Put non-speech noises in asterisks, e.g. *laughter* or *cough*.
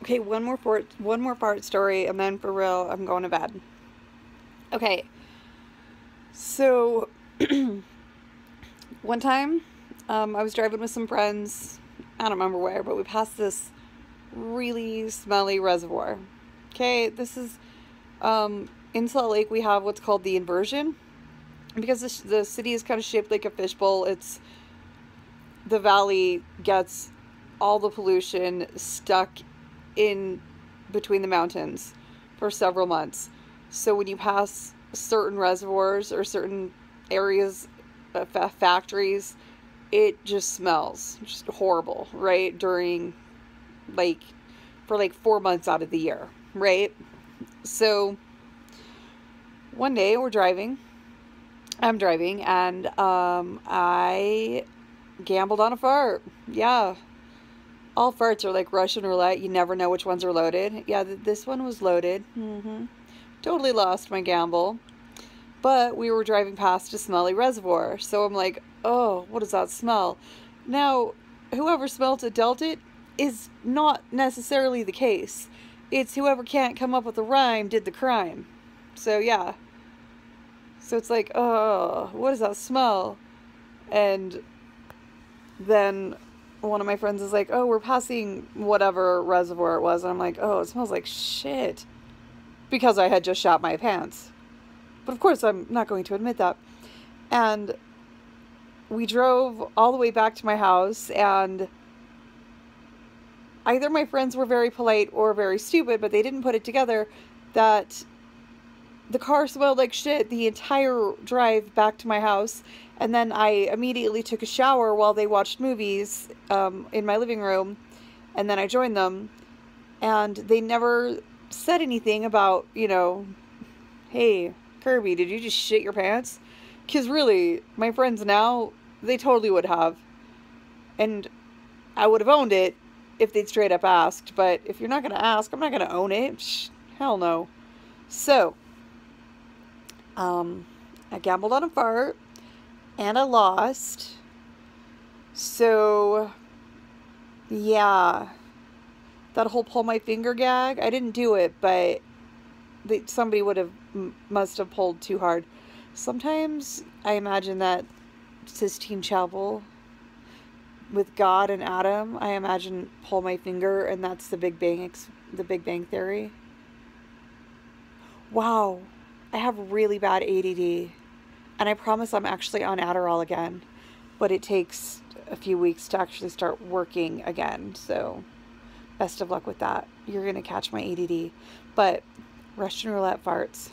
Okay, one more fart, one more fart story, and then for real, I'm going to bed. Okay. So, *clears throat* one time, um, I was driving with some friends. I don't remember where, but we passed this really smelly reservoir. Okay, this is um, in Salt Lake. We have what's called the inversion because the, the city is kind of shaped like a fishbowl. It's the valley gets all the pollution stuck in between the mountains for several months. So when you pass certain reservoirs or certain areas, uh, factories, it just smells just horrible, right? During like for like four months out of the year, right? So one day we're driving. I'm driving and um, I gambled on a fart. Yeah. All farts are like Russian roulette. You never know which ones are loaded. Yeah, th- this one was loaded. Mm-hmm. Totally lost my gamble. But we were driving past a smelly reservoir. So I'm like, oh, what does that smell? Now, whoever smelt it dealt it is not necessarily the case. It's whoever can't come up with a rhyme did the crime. So yeah. So it's like, oh, what does that smell? And then one of my friends is like, oh, we're passing whatever reservoir it was. And I'm like, oh, it smells like shit. Because I had just shot my pants. But of course, I'm not going to admit that. And we drove all the way back to my house and either my friends were very polite or very stupid, but they didn't put it together that the car smelled like shit the entire drive back to my house. And then I immediately took a shower while they watched movies um, in my living room. And then I joined them. And they never said anything about, you know, hey, Kirby, did you just shit your pants? Because really, my friends now, they totally would have. And I would have owned it if they'd straight up asked. But if you're not going to ask, I'm not going to own it. Hell no. So, um, I gambled on a fart and I lost. So, yeah. That whole pull my finger gag, I didn't do it, but somebody would have, must have pulled too hard. Sometimes I imagine that Sistine Chapel with God and Adam, I imagine pull my finger and that's the Big Bang the Big Bang theory. Wow. I have really bad ADD. And I promise I'm actually on Adderall again, but it takes a few weeks to actually start working again. So, best of luck with that. You're going to catch my ADD. But Russian roulette farts.